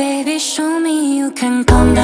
Baby, show me you can come. down